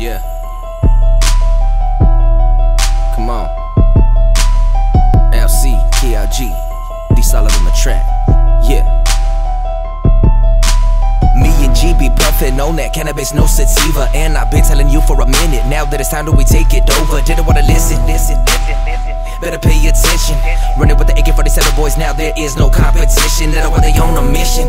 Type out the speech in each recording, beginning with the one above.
Yeah. Come on. LC, KLG, D. Salas of them a trap. Yeah. Me and G be puffin' on that cannabis, no sativa. And I've been telling you for a minute now that it's time that we take it over. Didn't wanna listen, listen, listen, listen. Better pay attention. Running with the AK-47 boys now, there is no competition. Lil Cuete on a mission.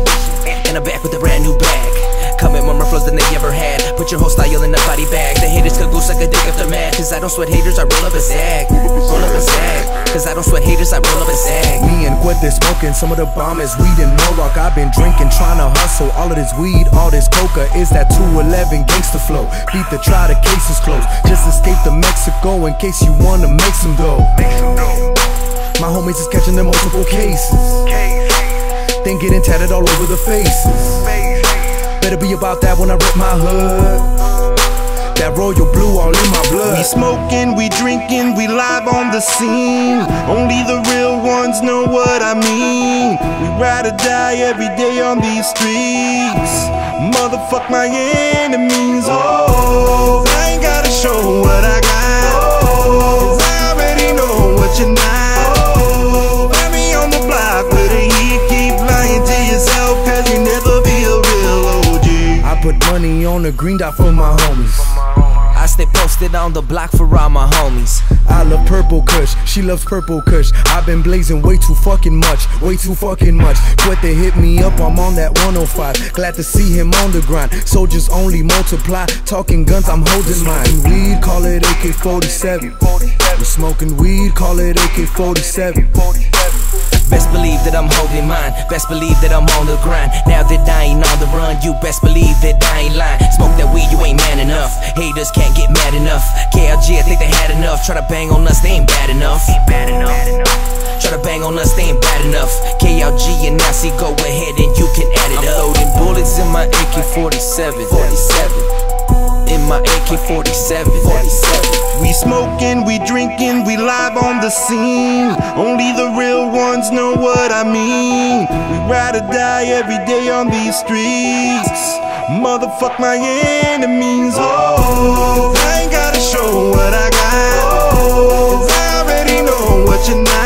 And I'm back with a brand new bag. Coming more flows than they ever had. Put your whole style in a body bag. The haters could go suck a dick after mad. Cause I don't sweat haters, I roll up a zag. Roll up a zag. Cause I don't sweat haters, I roll up a zag. Me and Cuete smoking some of the bombers. Weed and Norwalk, I've been drinking, trying to hustle. All of this weed, all this coca is that 211 gangster flow. Beat the try, the case is closed. Just escape to Mexico in case you wanna make some dough. My homies is catching them multiple cases. Then getting tatted all over the faces. Better be about that when I rip my hood. That royal blue all in my blood. We smoking, we drinking, we live on the scene. Only the real ones know what I mean. We ride or die every day on these streets. Motherfuck my enemies. Oh, money on the green dot for my homies. I stay posted on the block for all my homies. I love purple kush, she loves purple kush. I've been blazing way too fucking much, way too fucking much. Cuete hit me up, I'm on that 105. Glad to see him on the grind. Soldiers only multiply. Talking guns, I'm holding mine. Weed, call it AK 47. We smoking weed, call it AK 47. Best believe that I'm holding mine. Best believe that I'm on the grind. Now that I ain't on the run, you best believe that I ain't lying. Smoke that weed, you ain't man enough. Haters can't get mad enough. KLG, I think they had enough. Try to bang on us, they ain't bad enough. Ain't bad enough. Try to bang on us, they ain't bad enough. KLG and Nazi, go ahead and you can add it up. I'm loading bullets in my AK 47. 47. In my AK 47 smoking, we drinking, we live on the scene. Only the real ones know what I mean. We ride or die every day on these streets. Motherfuck my enemies. Oh, I ain't gotta show what I got. Oh, I already know what you're not.